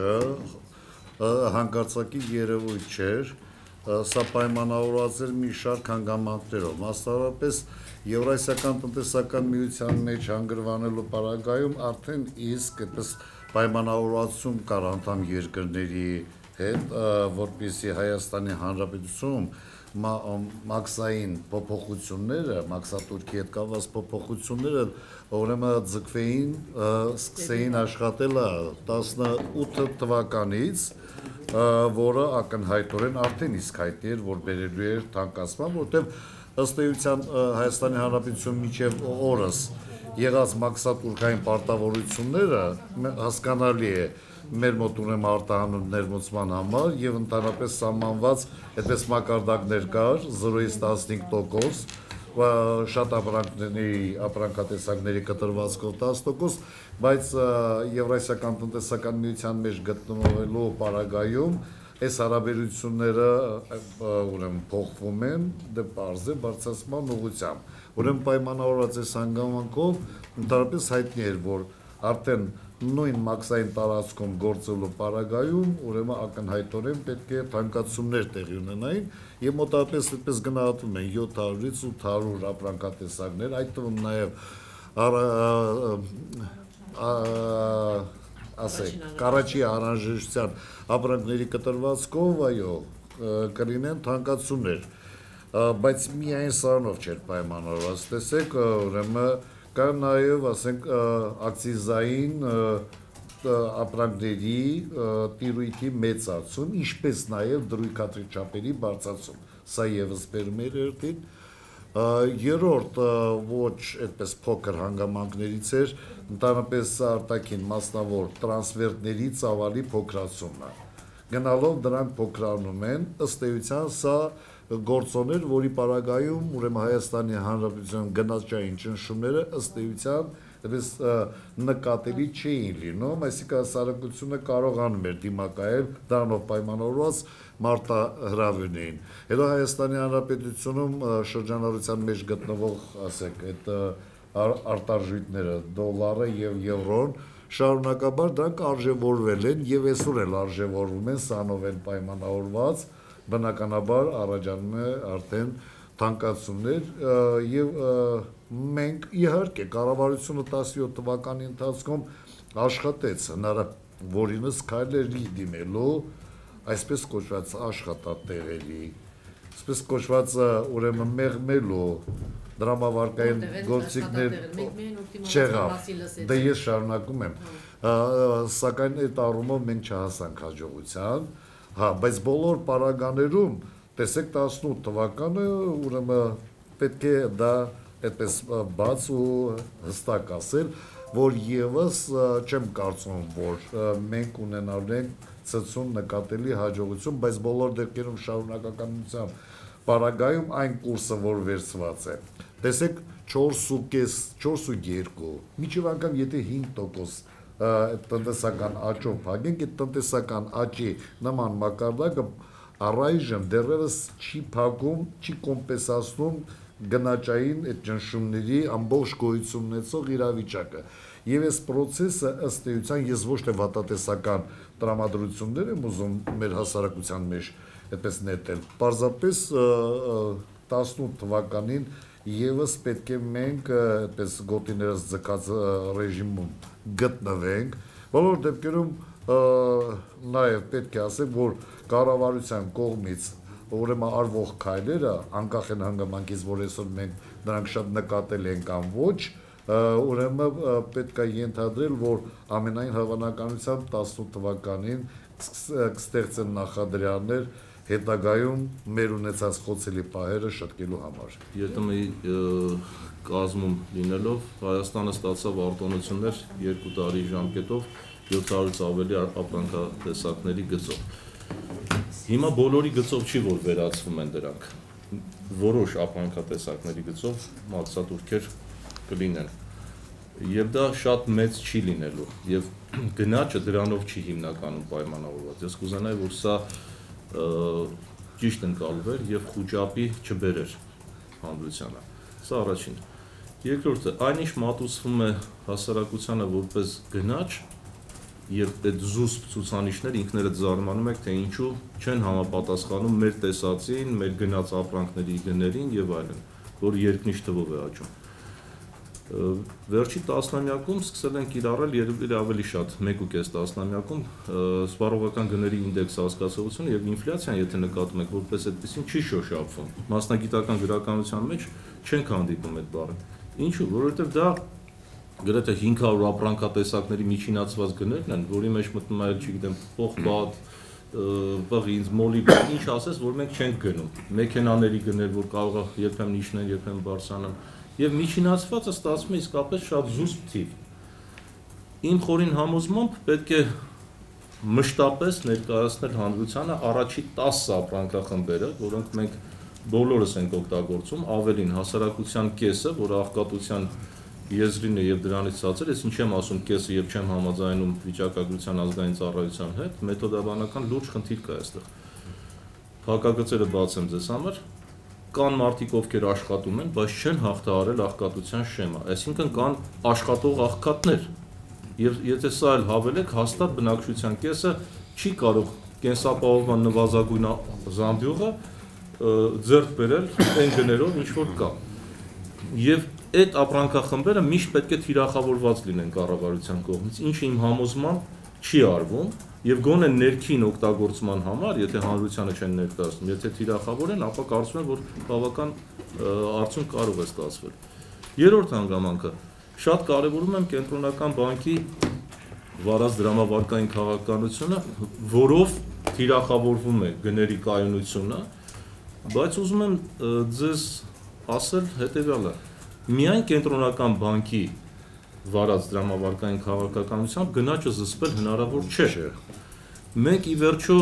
վերջը հանկարծակի երևույթ չէր, սա պայմանավորված էր մի շարք հանգամանքներով, մասնավորապես Եվրասիական տնտեսական միության մեջ հանգրվանելու պարագայում արդեն իսկ այդպես պայմանավորվածություն կար անդամ երկրների հետ, որպեսի Հայաստանի Հանրապետությունում մաքսային փոփոխությունները, մաքսատուրքի հետ կապված փոփոխությունները ուրեմն ձգվեին, սկսեին աշխատել 18 թվականից, որը ակնհայտորեն արդեն իսկ հայտնի էր, որ բերելու էր թանկացման, որտեղ ըստ էության Հայաստանի Հանրապետություն միջև օրս եղած մաքսատուրքային պարտավորությունները հասկանալի է մեր մոտ ունեմ արտահանում ներմուծման համար եւ ընդհանրապես սահմանված այդպես մակարդակներ կար 0-ից 15% շատ ապրանքների ապրանքատեսակների կտրվածքով 10%, բայց Եվրասիական տնտեսական միության մեջ գտնվելու պարագայում այս հարաբերությունները ուրեմն փոխվում են դե բարձ է բարձրացման ուղղությամբ ուրեմն պայմանավորված այս հանգամանքով ընդհանրապես հայտնի էր որ արդեն նույն մաքսային տարածքում գործելու պարագայում ուրեմն ակնհայտորեն պետք է թանկացումներ տեղի ունենային եւ մոտավորապես այդպես գնահատվում են 700-ից 800 ապրանքատեսակներ, այդ թվում նաեւ ասեք, կարաչի առանձնաժության ապրանքների կտրվածքով, այո, կլինեն թանկացումներ, բայց միայն սրանով չէր պայմանավորված։ Տեսեք, ուրեմն կա նաև, ասենք, ակցիզային ապրանքների տիրույթի մեծացում, ինչպես նաև դրույքատրի չափերի բարձրացում։ Սա եւս բերում էր երթին։ Երորդ ոչ այդպես փոքր հանգամանքներից էր ընդհանրապես արտաքին մասնավոր տրանսֆերտների ծավալի փոքրացումը։ Գնալով դրանք փոքրանում են, ըստ էության սա գործոներ, որի պարագայում ուրեմն Հայաստանի Հանրապետության գնաճային ճնշումները ըստ էության դες նկատելի չէին լինում, այսինքն հասարակությունը կարողանում էր դիմակայել դրանով պայմանավորված մարտահրավերներին։ Հետո Հայաստանի Հանրապետությունում շրջանառության մեջ գտնվող, ասեք, այդ արտարժույթները, դոլարը եւ եվրոն շարունակաբար դրանք արժևորվել են եւ այսօր էլ արժևորվում են սանով են պայմանավորված բնականաբար առաջանում է արդեն թանկացումներ եւ մենք իհարկե կառավարությունը 17 թվականի ընթացքում աշխատեց հնարավոր որինս քայլերի դիմելու այսպես կոչված աշխատատեղերի այսպես կոչված ուրեմն մեղմելու դրամավարկային գործիքներ չեղավ դա ես շարունակում եմ սակայն այդ առումով մենք չհասանք հաջողության Հա, բայց բոլոր պարագաներում տեսեք 18 թվականը ուրեմն պետք է դա այդպես բաց ու հստակ ասել, որ եւս չեմ կարծում, որ մենք ունենալու ենք ցցուն նկատելի հաջողություն, բայց բոլոր դեպքերում շարունակականությամբ պարագայում այն կուրսը, որ վերծված է։ Տեսեք 4.5, 4.2, միջև անգամ եթե 5% տնտեսական աճով փակենք, այդ տնտեսական աճի նման մակարդակը առայժմ դեռևս չի փակում, չի կոմպենսացնում գնաճային այդ ճնշումների ամբողջ գոյություն ունեցող իրավիճակը։ Եվ այս process-ը ըստ էության ես ոչ թե վատատեսական տրամադրություններ եմ ուզում մեր հասարակության մեջ այդպես նետել։ Պարզապես 18 թվականին եւս պետք է մենք այդպես գոտիներս ձգած ռեժիմում գտնվենք բոլոր դեպքերում նաեւ պետք է ասեմ որ կառավարության կողմից ուրեմն արվող քայլերը անկախ են հանգամանքից որ այսօր մենք նրանք շատ նկատել են կամ ոչ ուրեմն պետք է ենթադրել որ ամենայն հավանականությամբ 18 թվականին կստեղծեն նախադրյալներ հետագայում մեր ունեցած խոցելի պահերը շտկելու համար։ ԵՏՄ-ի կազմում լինելով Հայաստանը ստացավ արտոնություններ 2 տարի ժամկետով 700-ից ավելի ապրանքատեսակների գծով։ Հիմա բոլորի գծով չի որ վերացվում են դրանք։ Որոշ ապրանքատեսակների գծով մաքսատուրքեր կլինեն։ Եվ դա շատ մեծ չի լինելու եւ գնաճը դրանով չի հիմնականում պայմանավորված։ Ես կուզենայի որ սա ճիշտ ընկալվեր եւ խոճապի չբերեր հանրությանը։ Սա առաջին։ Երկրորդը, այնիշ մատուցվում է հասարակությանը որպես գնաճ, եւ այդ զուսպ ցուցանիշներ ինքներդ զարմանում եք թե ինչու չեն համապատասխանում մեր տեսածին, մեր գնաց ապրանքների գներին եւ այլն, որ երկնիշ թվով է աճում վերջի տասնամյակում սկսել են կիրառել երևի ավելի շատ 1.5 տասնամյակում սպառողական գների ինդեքս հասկացողությունը եւ ինֆլյացիան, եթե նկատում եք, որպես այդպեսին չի շոշափվում։ Մասնագիտական գրականության մեջ չենք հանդիպում այդ բառը։ Ինչու՞, որովհետեւ դա գրեթե 500 ապրանքատեսակների միջինացված գներն են, որի մեջ մտնում է, չգիտեմ, փոխպատ, բղինձ, մոլի, ինչ ասես, որ մենք չենք գնում։ Մեքենաների գներ, որ կարող է երբեմն իջնեն, երբեմն բարձրանան եւ միջինացվածը ստացվում է իսկապես շատ զուսպ թիվ։ Իմ խորին համոզմամբ պետք է մշտապես ներկայացնել հանրությանը առաջի 10 ապրանքախմբերը, որոնք մենք բոլորս ենք օգտագործում, ավելին հասարակության կեսը, որը աղքատության եզրին է եւ դրանից ցածր, ես ինչ եմ ասում կեսը եւ չեմ համաձայնում վիճակագրության ազգային ծառայության հետ, մեթոդաբանական լուրջ խնդիր կա այստեղ։ Փակագծերը բացեմ ձեզ համար, կան մարդիկ, ովքեր աշխատում են, բայց չեն հաղթահարել աղքատության շեմա։ Այսինքն կան աշխատող աղքատներ։ Եվ եթե սա էլ հավելեք, հաստատ բնակչության կեսը չի կարող կենսապահովման նվազագույն զամբյուղը ձեռք բերել այն գներով, ինչ որ կա։ Եվ այդ ապրանքախմբերը միշտ պետք է թիրախավորված լինեն կառավարության կողմից, ինչը իմ համոզմամբ չի արվում, եւ գոնե ներքին օգտագործման համար, եթե հանրությանը չեն ներկայացնում, եթե թիրախավոր են, ապա կարծում եմ, որ բավական արդյունք կարող է ստացվել։ Երրորդ հանգամանքը. Շատ կարևորում եմ կենտրոնական բանկի վարած դրամավարկային քաղաքականությունը, որով թիրախավորվում է գների կայունությունը, բայց ուզում եմ ձեզ ասել հետեւյալը։ Միայն կենտրոնական բանկի վարած դրամավարկային քաղաքականությամբ գնաճը զսպել հնարավոր չէ։ Մենք ի վերջո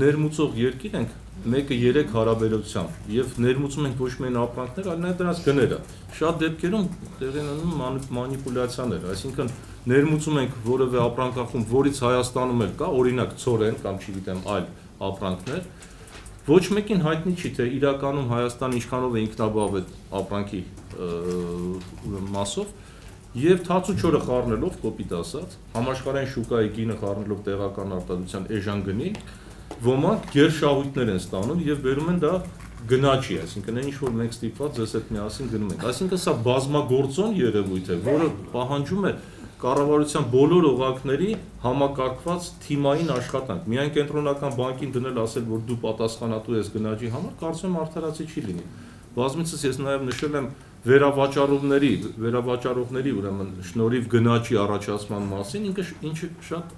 ներմուծող երկիր ենք, մեկը 3 հարաբերությամբ եւ ներմուծում ենք ոչ միայն ապրանքներ, այլ նաեւ դրանց գները։ Շատ դեպքերում տեղի են ունենում մանիպուլյացիաներ, այսինքն ներմուծում ենք որևէ ապրանքախումբ, որից Հայաստանում էլ կա, օրինակ ծորեն կամ չգիտեմ այլ ապրանքներ, ոչ մեկին հայտնի չի թե իրականում Հայաստանը ինչքանով է ինքնաբավ այդ ապրանքի մասով եւ թաց ու չորը խառնելով կոպիտ ասած համաշխարհային շուկայի գինը խառնելով տեղական արտադրության էժան գնին ոմանք գերշահույթներ են ստանում եւ բերում են դա գնաճի, այսինքն այն ինչ որ մենք ստիպված ձեզ հետ միասին գնում ենք։ Այսինքն սա բազմագործոն երևույթ է, որը պահանջում է կառավարության բոլոր օղակների համակարգված թիմային աշխատանք։ Միայն կենտրոնական բանկին դնել ասել, որ դու պատասխանատու ես գնաճի համար, կարծում եմ արդարացի չի լինի։ Բազմիցս ես նաև նշել եմ վերավաճառողների, վերավաճառողների ուրեմն շնորհիվ գնաճի առաջացման մասին, ինքը ինչը շատ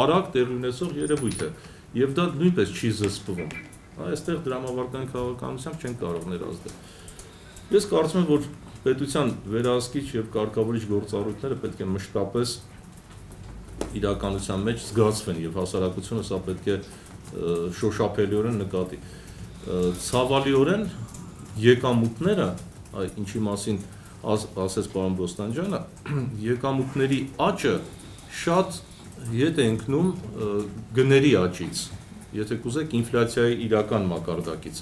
արագ տեղ ունեցող երևույթ է, եւ դա նույնպես չի զսպվում։ Այստեղ դրամավարկային քաղաքականությամբ չեն կարող ներազդել։ Ես կարծում եմ, որ պետության վերահսկիչ եւ կարգավորիչ գործառույթները պետք է մշտապես իրականության մեջ զգացվեն եւ հասարակությունը սա պետք է շոշափելիորեն նկատի։ Ցավալիորեն եկամուտները ինչի մասին աս, ասեց պարոն Բոստանջյանը, եկամուտների աճը շատ ետ է ընկնում գների աճից, եթե կուզեք ինֆլյացիայի իրական մակարդակից։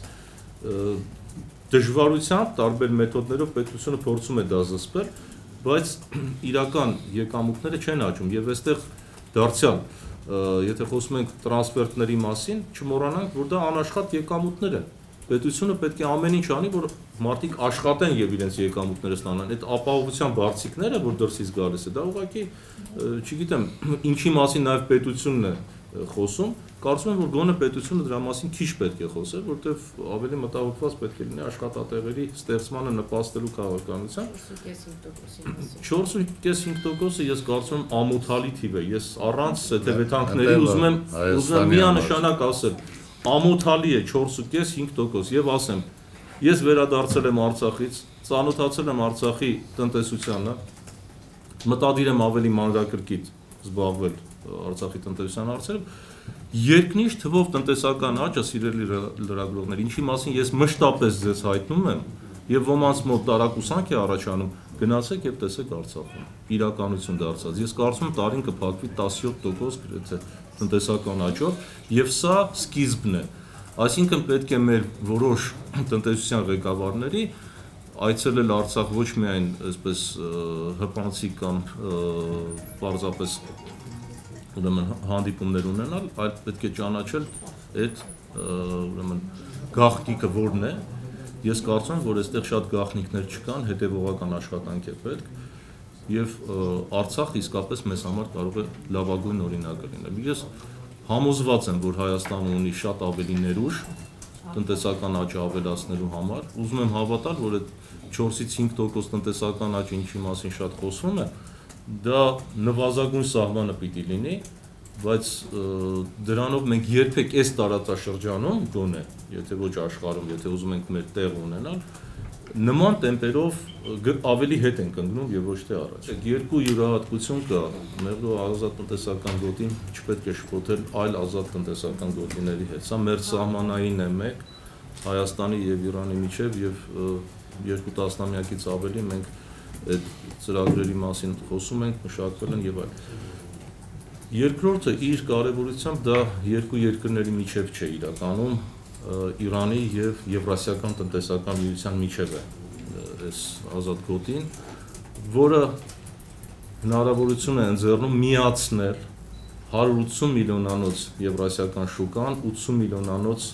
Դժվարությամբ տարբեր մեթոդներով պետությունը փորձում է դա զսպել, բայց իրական եկամուտները չեն աճում եւ այստեղ դարձյալ եթե խոսում ենք տրանսֆերտների մասին, չմոռանանք, որ դա անաշխատ եկամուտներ են պետությունը պետք է ամեն ինչ անի, որ մարդիկ աշխատեն եւ իրենց եկամուտները ստանան։ Այդ ապահովության բարձիկները, որ դրսից գալիս է, դա ուղղակի, չգիտեմ, ինչի մասին նաեւ պետությունն է խոսում, կարծում եմ, որ գոնե պետությունը դրա մասին քիչ պետք է խոսեր, որտեվ ավելի մտահոգված պետք է լինի աշխատատեղերի ստեղծմանը նպաստելու քաղաքականության։ 4.5%-ը ես կարծում եմ ամոթալի թիվ է։ Ես առանց հետևեթանքների ուզում եմ ուզում եմ միանշանակ ասել, ամոթալի է 4.5-5% եւ ասեմ, ես վերադարձել եմ Արցախից, ծանոթացել եմ Արցախի տնտեսությանը, մտադիր եմ ավելի մանրակրկիտ զբաղվել Արցախի տնտեսության հարցերով, երկնիշ թվով տնտեսական աճը սիրելի լրագրողներ, ինչի մասին ես մշտապես ձեզ հայտնում եմ եւ ոմանց մոտ տարակուսանք է առաջանում, գնացեք եւ տեսեք Արցախում։ Իրականություն դարձած։ Ես կարծում եմ տարին կփակվի 17% գրեթե տնտեսական աճով եւ սա սկիզբն է այսինքն պետք է մեր որոշ տնտեսության ղեկավարների այցելել Արցախ ոչ միայն այսպես հպանցի կամ պարզապես ուրեմն հանդիպումներ ունենալ, այլ պետք է ճանաչել այդ ուրեմն գաղտնիքը որն է։ Ես կարծում եմ, որ այստեղ շատ գաղտնիքներ չկան, հետևողական աշխատանք է պետք եւ Արցախը իսկապես մեզ համար կարող է լավագույն օրինակը լինել։ Ես համոզված եմ, որ Հայաստանը ունի շատ ավելի ներուժ տնտեսական աճը ավելացնելու համար։ Ուզում եմ հավատալ, որ այդ 4-ից 5% տնտեսական աճ ինչի մասին շատ խոսվում է, դա նվազագույն սահմանը պիտի լինի, բայց դրանով մենք երբեք այս տարածաշրջանում գոնե, եթե ոչ աշխարհում, եթե ուզում ենք մեր տեղ ունենալ, նման տեմպերով ավելի հետ ենք ընկնում եւ ոչ թե առաջ։ Երկու յուրահատկություն կա։ Մեղրո ազատ տնտեսական գոտին չպետք է շփոթել այլ ազատ տնտեսական գոտիների հետ։ Սա մեր սահմանային է մեկ Հայաստանի եւ Իրանի միջև եւ երկու տասնամյակից ավելի մենք այդ ծրագրերի մասին խոսում ենք, մշակվել են եւ այլ։ Երկրորդը իր կարևորությամբ դա երկու երկրների միջև չէ իրականում Իրանի եւ Եվրասիական տնտեսական միության միջև է այս ազատ գոտին, որը հնարավորություն է ընձեռնում միացնել 180 միլիոնանոց եվրասիական շուկան 80 միլիոնանոց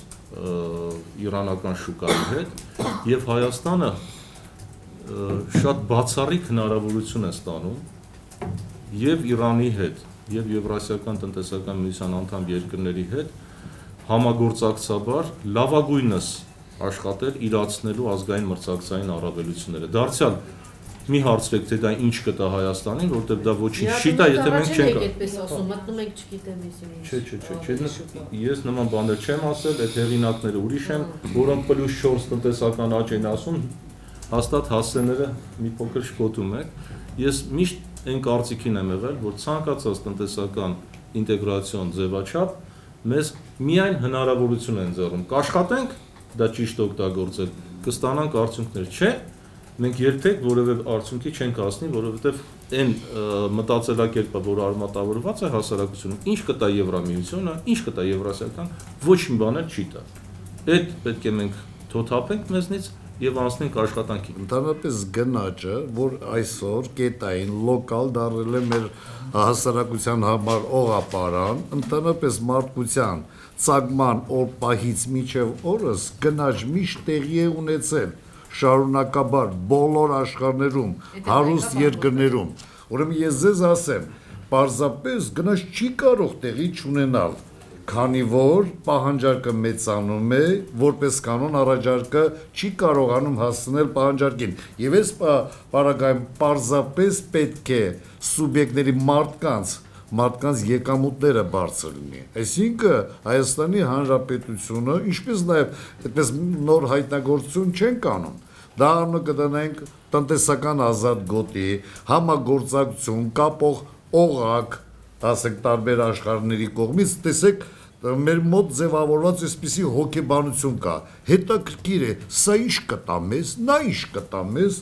իրանական շուկայի հետ եւ Հայաստանը շատ բացառիկ հնարավորություն է ստանում եւ Իրանի հետ եւ Եվրասիական տնտեսական միության անդամ երկրների հետ համագործակցաբար լավագույնս աշխատել իրացնելու ազգային մրցակցային առավելությունները։ Դարձյալ մի հարցրեք, թե դա ինչ կտա Հայաստանին, որտեղ դա ոչինչ չի տա, եթե մենք չենք այդպես ասում, մտնում ենք չգիտեմ ինչ։ Չէ, չէ, չէ, չէ, ես նման բաներ չեմ ասել, այդ հեղինակները ուրիշ են, որոնք պլյուս 4 տնտեսական աճ են ասում, հաստատ հասցեները մի փոքր շփոթում եք։ Ես միշտ այն կարծիքին եմ եղել, որ ցանկացած տնտեսական ինտեգրացիոն ձևաչափ մեզ միայն հնարավորություն են ձեռում։ Կաշխատենք դա ճիշտ օգտագործել, կստանանք արդյունքներ, չէ, մենք երբեք որևէ արդյունքի չենք հասնի, որովհետև այն մտածելակերպը, որ արմատավորված է հասարակությունում, ինչ կտա Եվրամիությունը, ինչ կտա Եվրասիական, ոչ մի բան չի տա։ Այդ պետք է մենք թոթափենք մեզնից եւ անցնենք աշխատանքի։ Ընդհանրապես գնաճը, որ այսօր կետային լոկալ դարել է մեր հասարակության համար օղապարան, ընդհանրապես մարդկության ցագման օր պահից միջև օրս գնաճ միշտ տեղի է ունեցել շարունակաբար բոլոր աշխարհներում, հարուստ երկրներում։ Ուրեմն ես ձեզ ասեմ, պարզապես գնաճ չի կարող տեղի չունենալ քանի որ պահանջարկը մեծանում է, որպես կանոն առաջարկը չի կարողանում հասնել պահանջարկին։ Եվ այս պարագայում պարզապես պետք է սուբյեկտների մարդկանց մարդկանց եկամուտները բարձր լինի։ Այսինքն Հայաստանի Հանրապետությունը, ինչպես նաև այդպես նոր հայտնագործություն չեն կանում։ Դա անունը կդնենք տնտեսական ազատ գոտի, համագործակցություն, կապող օղակ, ասենք տարբեր աշխարհների կողմից, տեսեք, մեր մոտ ձևավորված այսպիսի հոգեբանություն կա։ Հետաքրքիր է, սա ինչ կտա մեզ, նա ինչ կտա մեզ։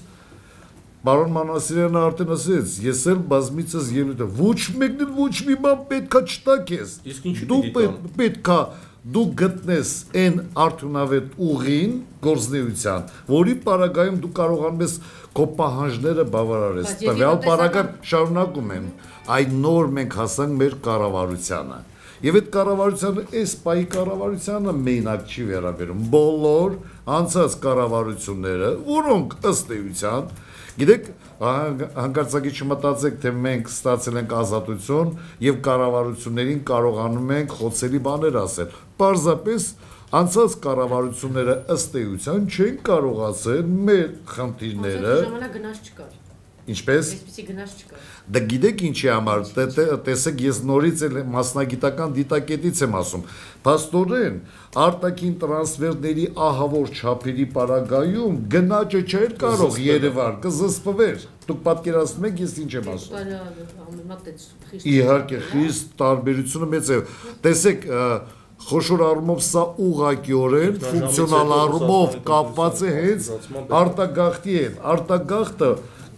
Պարոն Մանասիրյանը արդեն ասեց, ես էլ բազմիցս ելույթ եմ, ոչ մեկն էլ ոչ մի բան պետքա չտա քեզ։ Իսկ ինչու դու պետքա դու գտնես այն արդյունավետ ուղին գործնեության, որի պարագայում դու կարողանում ես քո պահանջները բավարարես։ Տվյալ պարագայում շարունակում են։ Այդ նոր մենք հասանք մեր կառավարությանը Եվ այդ կառավարությանը, այս պայի կառավարությանը մենակ չի վերաբերում։ Բոլոր անցած կառավարությունները, որոնք ըստ էության, գիտեք, հանկարծակի չմտածեք, թե մենք ստացել ենք ազատություն եւ կառավարություններին կարողանում ենք խոցելի բաներ ասել։ Պարզապես անցած կառավարությունները ըստ էության չեն կարողացել մեր խնդիրները ժամանակ գնաց չկար Ինչպես։ Այսպեսի գնաց չկա։ Դա գիտեք ինչի համար, տեսեք ես նորից էլ մասնագիտական դիտակետից եմ ասում։ Փաստորեն արտաքին տրանսֆերների ահավոր չափերի պարագայում գնաճը չէր կարող Երևան կզսպվեր։ Դուք պատկերացնում եք ես ինչ եմ ասում։ Իհարկե խիստ տարբերությունը մեծ է։ Տեսեք, խոշոր առումով սա ուղղակիորեն ֆունկցիոնալ առումով կապված է հենց արտագաղթի հետ։ Արտագաղթը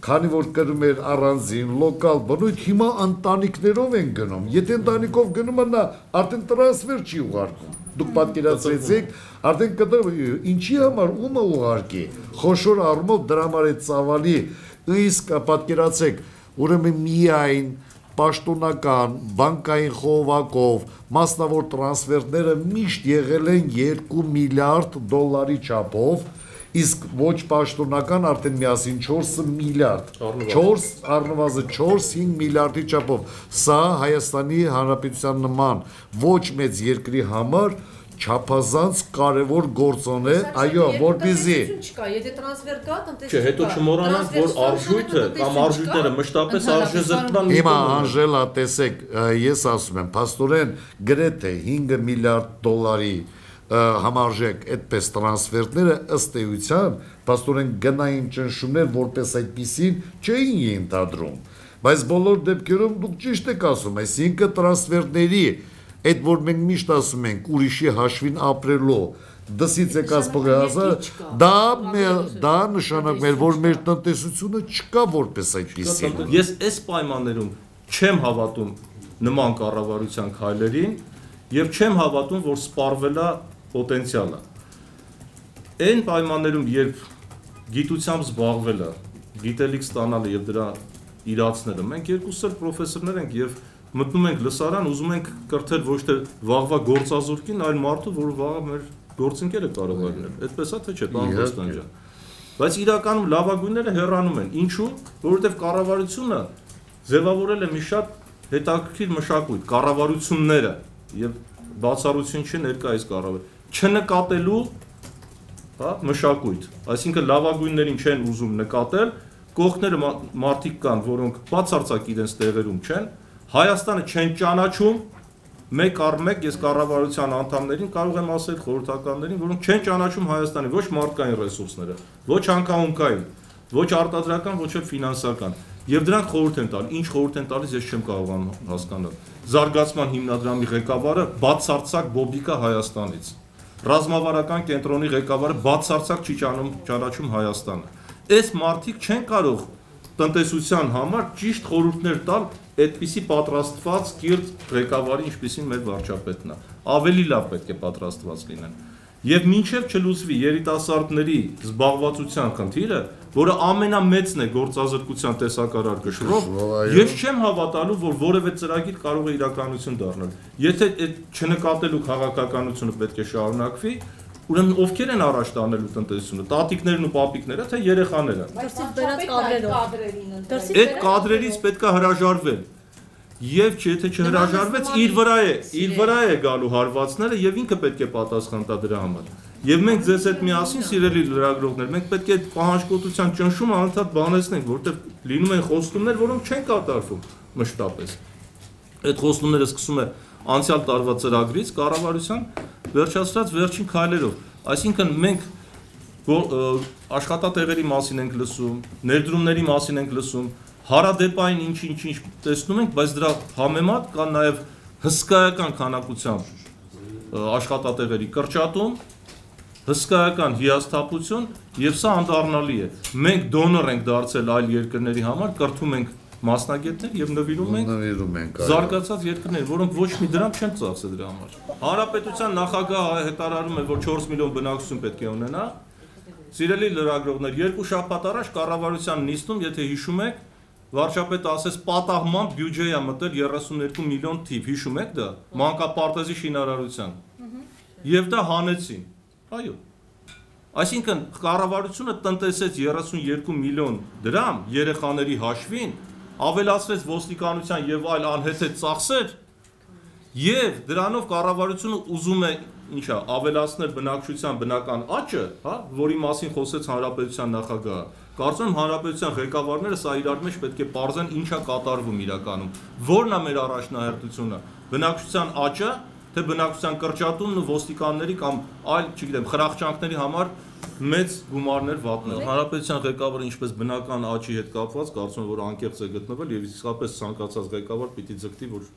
քանի որ կրում էր առանձին լոկալ բնույթ, հիմա ընտանիքներով են գնում։ Եթե ընտանիքով գնում նա արդեն տրանսֆեր չի ուղարկում։ Դուք պատկերացրեցիք, արդեն կդր ինչի համար ումը ուղարկի։ Խոշոր առումով դրա համար է ծավալի, իսկ պատկերացեք, ուրեմն միայն պաշտոնական բանկային խողովակով մասնավոր տրանսֆերները միշտ եղել են 2 միլիարդ դոլարի չափով, իսկ ոչ պաշտոնական արդեն միասին 4 միլիարդ, Առնվազն։ 4 առնվազն 4-5 միլիարդի չափով։ Սա Հայաստանի Հանրապետության նման ոչ մեծ երկրի համար չափազանց կարևոր գործոն է, այո, որբիզի չկա, եթե տրանսֆեր կա, տնտեսություն Չէ, հետո չմոռանանք, որ արժույթը կամ արժույթները մշտապես արժեզրկման Հիմա Անժելա, տեսեք, ես ասում եմ, փաստորեն գրեթե 5 միլիարդ դոլարի համարժեք այդպես տրանսֆերները ըստ էության փաստորեն գնային ճնշումներ որպես այդպեսին չէին ենթադրում բայց բոլոր դեպքերում դուք ճիշտ եք ասում այսինքն տրանսֆերների այդ որ մենք միշտ ասում ենք ուրիշի հաշվին ապրելու դսից եկած փողացը դա մեր դա նշանակում է որ մեր տնտեսությունը չկա որպես այդպեսին Ես այս պայմաններում չեմ հավատում նման կառավարության քայլերին եւ չեմ հավատում, որ սպառվել է պոտենցիալը։ Այն պայմաններում, երբ գիտությամբ զբաղվելը, գիտելիք ստանալը եւ դրա իրացնելը, մենք երկուսս էլ պրոֆեսորներ ենք եւ մտնում ենք լսարան, ուզում ենք կրթել ոչ թե վաղվա գործազուրկին, այլ մարդու, որ վաղը մեր գործընկերը կարող է լինել։ Այդպես է թե չէ, պարոն Կոստան ջան։ Բայց իրականում լավագույնները հեռանում են։ Ինչու՞, որովհետև կառավարությունը ձևավորել է մի շատ հետաքրքիր մշակույթ, կառավարությունները եւ բացառություն չի ներկայիս կառավար չնկատելու հա մշակույթ այսինքն լավագույններին չեն ուզում նկատել կողքները մա- մարդիկ կան որոնք բացարձակ իրենց տեղերում չեն Հայաստանը չեն ճանաչում մեկ առ մեկ ես կառավարության անդամներին կարող եմ ասել խորհրդականներին որոնք չեն ճանաչում Հայաստանի ոչ մարդկային ռեսուրսները ոչ անկաունկային ոչ արտադրական ոչ էլ ֆինանսական եւ դրանք խորհուրդ են տալ ինչ խորհուրդ են տալիս ես չեմ կարողանում հասկանալ զարգացման հիմնադրամի ղեկավարը բացարձակ բոբիկա Հայաստանից ռազմավարական կենտրոնի ղեկավարը բացարձակ չի ճանաչում Հայաստանը այս մարդիկ չեն կարող տնտեսության համար ճիշտ խորհուրդներ տալ այդպիսի պատրաստված կիրթ ղեկավարի, ինչպիսին մեր վարչապետն է։ Ավելի լավ պետք է պատրաստված լինեն։ Եվ մինչև չլուծվի երիտասարդների զբաղվածության խնդիրը, որը ամենամեծն է գործազրկության տեսակարար գշրով, ես չեմ հավատալու, որ որևէ ծրագիր կարող է իրականություն դառնալ։ Եթե այդ չնկատելու քաղաքականությունը պետք է շարունակվի, ուրեմն ովքեր են առաջ տանելու տնտեսությունը, տատիկներն ու պապիկները, թե երեխաները։ Դրսից բերած կադրերով։ Դրսից Այդ կադրերից պետքա հրաժարվել։ Եվ չէ, եթե չհրաժարվեց, իր վրա է, իր վրա է գալու հարվածները եւ ինքը պետք է պատասխան տա դրա համար։ Եվ մենք ձեզ հետ միասին սիրելի լրագրողներ, մենք պետք է այդ պահանջկոտության ճնշումը անդադ բանեցնենք, որտեղ լինում են խոստումներ, որոնք չեն կատարվում մշտապես։ Այդ խոստումները սկսում է անցյալ տարվա ծրագրից կառավարության վերջացրած վերջին քայլերով։ Այսինքն մենք աշխատատեղերի մասին ենք լսում, ներդրումների մասին ենք լսում, հարադեպային ինչ-ինչ-ինչ տեսնում ենք, բայց դրա համեմատ կա նաև հսկայական քանակությամբ աշխատատեղերի կրճատում, հսկայական հիասթափություն եւ սա անդառնալի է։ Մենք դոնոր ենք դարձել այլ երկրների համար, կրթում ենք մասնագետներ եւ նվիրում ենք նվիրում ենք զարգացած երկրներ, որոնք ոչ մի դրամ չեն ծախսել դրա համար։ Հանրապետության նախագահը հետարարում է, որ 4 միլիոն բնակչություն պետք է ունենա։ Սիրելի լրագրողներ, երկու շաբաթ առաջ կառավարության նիստում, եթե հիշում եք, վարչապետը ասեց պատահման բյուջեի է մտել 32 միլիոն թիվ, հիշում եք դա, մանկապարտեզի շինարարության։ Եվ դա հանեցին։ Այո։ Այսինքն կառավարությունը տնտեսեց 32 միլիոն դրամ երեխաների հաշվին, ավելացրեց ոստիկանության եւ այլ անհեթեթ ծախսեր եւ դրանով կառավարությունը ուզում է ինչա ավելացնել բնակչության բնական աճը, հա, որի մասին խոսեց հանրապետության նախագահը։ Կարծում եմ հանրապետության ղեկավարները սա իրար մեջ պետք է parzեն ինչա կատարվում իրականում։ Որն է մեր առաջնահերթությունը։ Բնակչության աճը, թե բնակչության կրճատումն ու ոստիկանների կամ այլ, չգիտեմ, խրախճանքների համար մեծ գումարներ վատնել։ Հանրապետության ղեկավարը ինչպես բնական աճի հետ կապված, կարծում եմ որ անկեղծ է գտնվել եւ իսկապես ցանկացած ղեկավար պիտի ձգտի, որ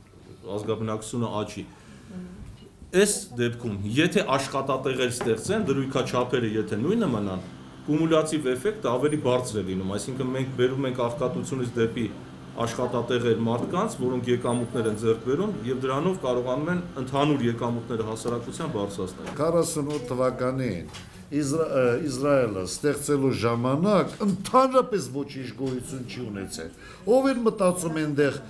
ազգաբնակչությունը աճի։ Այս դեպքում, եթե աշխատատեղեր ստեղծեն, դրույքաչափերը եթե նույնը մնան, կումուլյատիվ էֆեկտը ավելի բարձր է լինում, այսինքն մենք բերում ենք աղքատությունից դեպի աշխատատեղեր մարդկանց, որոնք եկամուտներ են ձեռք բերում եւ դրանով կարողանում են ընդհանուր եկամուտները հասարակության բարձրացնել։ 48 թվականին Իսրայելը ստեղծելու ժամանակ ընդհանրապես ոչինչ գոյություն չի ունեցել։ Ով էր մտածում այնտեղ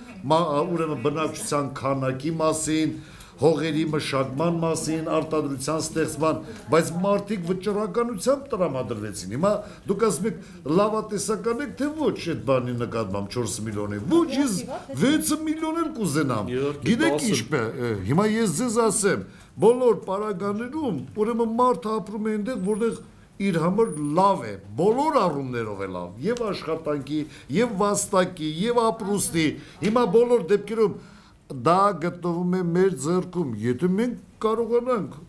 ուրեմն բնակչության քանակի մասին, հողերի մշակման մասին, արտադրության ստեղծման, բայց մարդիկ վճռականությամբ տրամադրվեցին։ Հիմա դուք ասում եք լավատեսական եք թե ոչ այդ բանի նկատմամբ 4 միլիոնի։ Ոչ, ես 6 միլիոն էլ կուզենամ։ Գիտեք ինչպես, հիմա ես ձեզ ասեմ, բոլոր պարագաներում ուրեմն մարդը ապրում է այնտեղ, որտեղ իր համար լավ է, բոլոր առումներով է լավ, եւ աշխատանքի, եւ վաստակի, եւ ապրուստի։ Հիմա բոլոր դեպքերում դա գտնվում է մեր ձեռքում։ Եթե մենք կարողանանք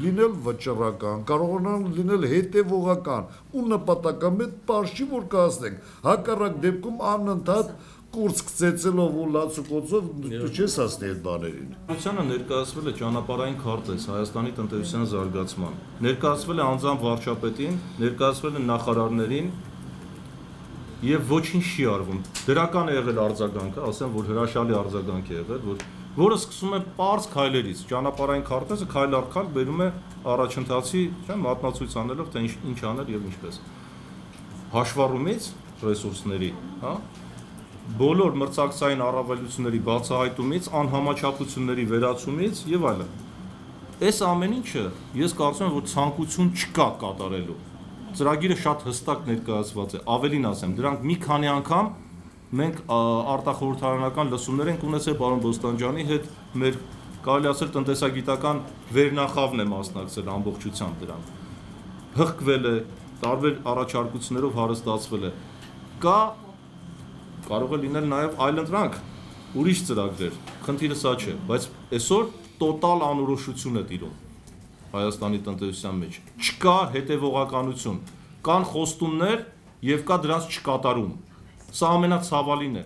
լինել վճռական, կարողանանք լինել հետևողական ու նպատակամետ པարշի որ կհասնենք, հակառակ դեպքում անընդհատ կուրս գծեցելով ու լացուկոցով դու չես հասնի այդ բաներին։ Տնտեսությանը ներկայացվել է ճանապարհային քարտեզ Հայաստանի տնտեսության զարգացման։ Ներկայացվել է անձամբ վարչապետին, ներկայացվել է նախարարներին եւ ոչինչ չի արվում։ Դրական է եղել արձագանքը, ասեմ, որ հրաշալի արձագանք է եղել, որ որը սկսում է པարզ քայլերից։ Ճանապարհային քարտեզը քայլ առ քայլ բերում է առաջընթացի, չէ՞, մատնացույց անելով, թե ինչ, ինչ անել եւ ինչպես։ Հաշվառումից ռեսուրսների, հա, բոլոր մրցակցային առավելությունների բացահայտումից, անհամաչափությունների վերացումից եւ այլն։ Այս ամեն ինչը ես կարծում եմ, որ ցանկություն չկա կատարելու։ Ծրագիրը շատ հստակ ներկայացված է։ Ավելին ասեմ, դրանք մի քանի անգամ մենք արտախորհրդարանական լսումներ ենք ունեցել պարոն Բոստանջանի հետ, մեր կարելի ասել տնտեսագիտական վերնախավն է մասնակցել ամբողջությամբ դրան։ Հղկվել է, տարբեր առաջարկություններով հարստացվել է։ Կա կարող է լինել նաև այլընտրանք, ուրիշ ծրագրեր։ Խնդիրը սա չէ, բայց այսօր տոտալ անորոշություն է տիրում Հայաստանի տնտեսության մեջ։ Չկա հետևողականություն, կան խոստումներ եւ կա դրանց չկատարում։ Սա ամենացավալին է։